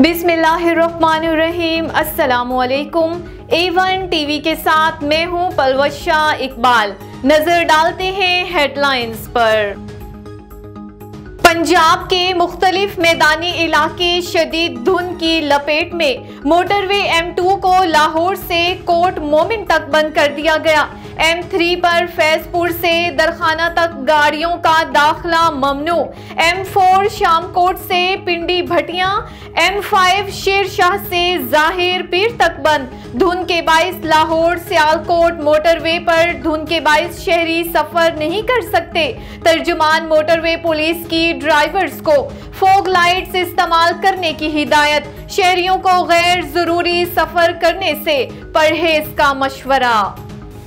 बिस्मिल्लाहिर्रहमानिर्रहीम। अस्सलामुअलैकुम। ए one TV के साथ मैं हूँ पलवशा इकबाल। नज़र डालते हैं हेडलाइंस पर। पंजाब के मुख्तलिफ़ मैदानी इलाके शदीद धुंध की लपेट में मोटरवे M2 को लाहौर से कोट मोमिन तक बंद कर दिया गया। M3 पर फैजपुर से दरखाना तक गाड़ियों का दाखला ममनू। M4 शामकोट से पिंडी भटिया। M5 शेर शाह से ज़ाहिर पीर तक बंद। धुंध के बाइस लाहौर, सियालकोट मोटरवे पर धुंध के बाइस शहरी सफ़र नहीं कर सकते। तर्जुमान मोटरवे पुलिस की ड्राइवर्स को फोग लाइट्स इस्तेमाल करने की हिदायत। शहरियों को गैर ज़रूरी सफ़र करने से परहेज का मशवरा।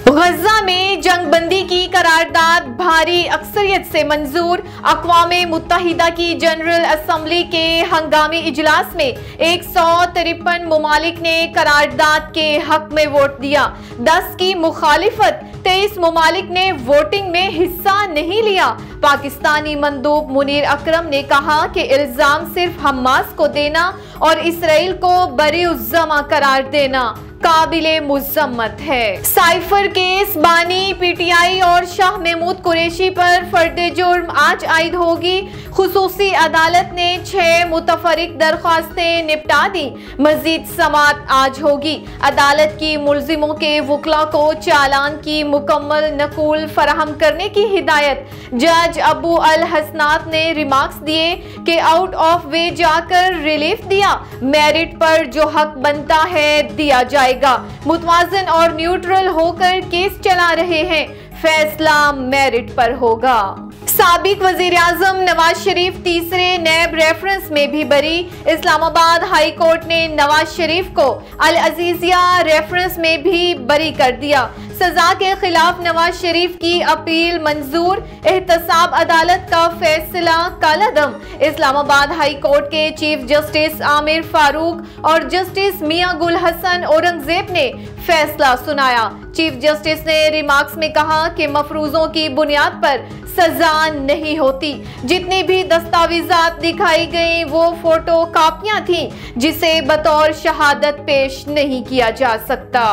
गजा में जंगबंदी की करारदाद, भारी अक्सरियत से मंजूर। अकवाम मुतहदा की जनरल असम्बली के हंगामी इजलास में एक सौ तिरपन ममालिक ने करारदाद के हक में वोट दिया। दस की मुखालिफत, तेईस ममालिक ने वोटिंग में हिस्सा नहीं लिया। पाकिस्तानी मंदूब मुनीर अकरम ने कहा कि इल्ज़ाम सिर्फ़ हमास को देना और इसराइल को बरी जमा करार देना। काबिल मुजम्मत है। साइफर केस, बानी, पीटीआई और शाह महमूद कुरेशी पर फर्द जुर्म आज आयद होगी। खसूसी अदालत ने छह मुतफरिक दरख्वास्तें निपटा दी। मजीद समात आज होगी। अदालत की मुलजिमों के वकला को चालान की मुकम्मल नकूल फराहम करने की हिदायत। जज अबू अल हसनात ने रिमार्क्स दिए कि आउट ऑफ़ वे जाकर रिलीफ दिया। मेरिट पर जो हक बनता है, दिया जाएगा। मुतवाजन और न्यूट्रल होकर केस चला रहे हैं। फैसला मेरिट पर होगा। सबक वज़ीर आज़म नवाज़ शरीफ तीसरे नैब रेफरेंस में भी बरी। इस्लामाबाद हाई कोर्ट ने नवाज़ शरीफ को अल अजीजिया रेफरेंस में भी बरी कर दिया। सजा के खिलाफ नवाज़ शरीफ की अपील मंजूर। एहतसाब अदालत का फैसला कलदम। इस्लामाबाद हाई कोर्ट के चीफ जस्टिस आमिर फारूक और जस्टिस मियाँ गुल हसन औरंगज़ेब ने फैसला सुनाया। चीफ जस्टिस ने रिमार्क्स में कहा कि मफरूजों की बुनियाद पर सजा नहीं होती। जितनी भी दस्तावेजात दिखाई गई, वो फ़ोटो कापियाँ थी, जिसे बतौर शहादत पेश नहीं किया जा सकता।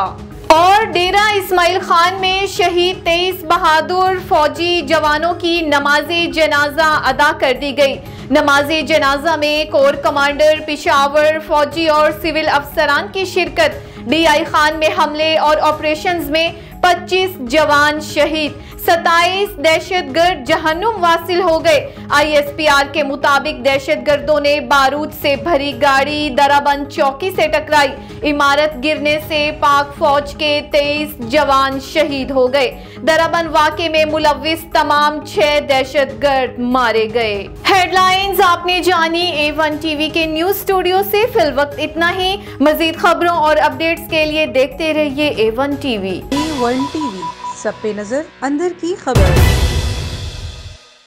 और डेरा इस्माइल खान में शहीद तेईस बहादुर फौजी जवानों की नमाज़ जनाजा अदा कर दी गई। नमाज़ जनाजा में कोर कमांडर, पिशावर, फौजी और सिविल अफसरान की शिरकत। डीआई खान में हमले और ऑपरेशंस में 25 जवान शहीद। 27 दहशतगर्द जहनुम वासिल हो गए। आईएसपीआर के मुताबिक दहशतगर्दों ने बारूद से भरी गाड़ी दराबंद चौकी से टकराई। इमारत गिरने से पाक फौज के 23 जवान शहीद हो गए। दराबंद वाक़े में मुलविस तमाम छह दहशतगर्द मारे गए। हेडलाइंस आपने जानी, ए वन टीवी के न्यूज़ स्टूडियो से फिल वक्त इतना ही। मजीद खबरों और अपडेट्स के लिए देखते रहिए A one TV. One TV. सब पे नज़र अंदर की खबर।